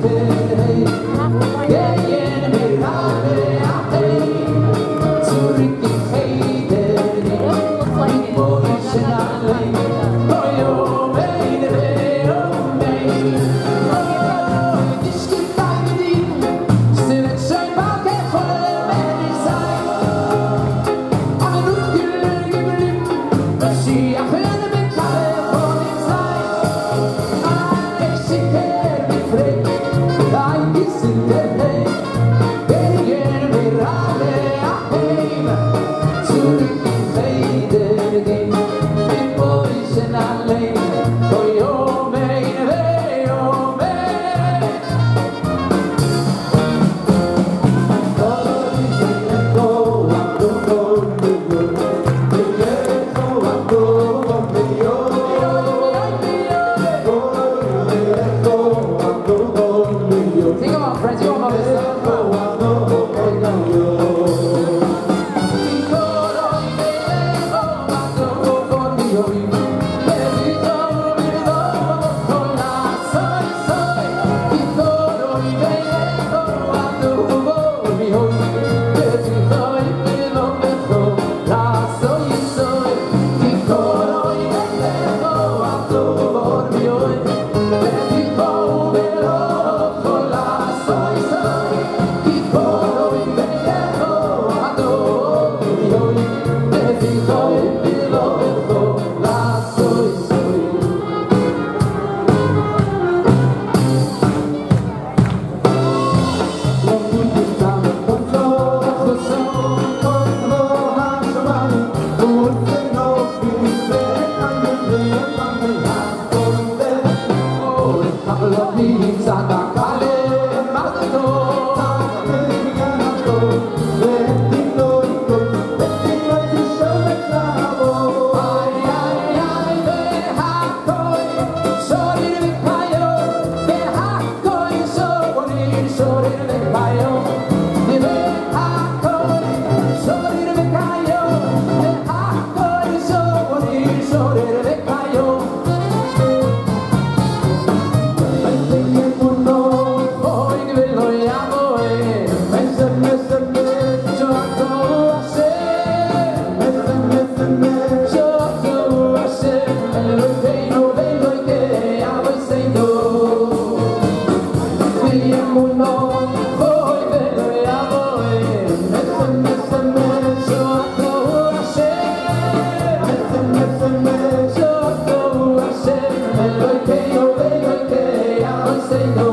Cinderella não.